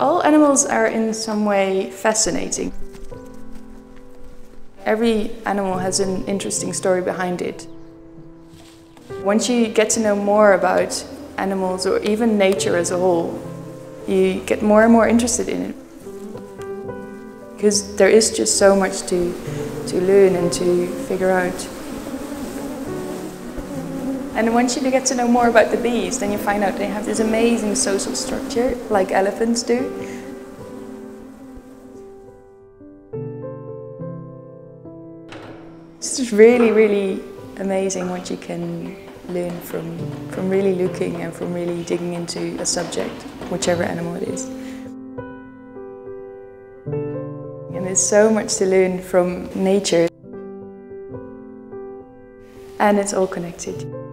All animals are in some way fascinating. Every animal has an interesting story behind it. Once you get to know more about animals or even nature as a whole, you get more and more interested in it. Because there is just so much to, to learn and to figure out. And once you get to know more about the bees, then you find out they have this amazing social structure, like elephants do. It's just really, really amazing what you can learn from, from really looking and from really digging into a subject, whichever animal it is. And there's so much to learn from nature. And it's all connected.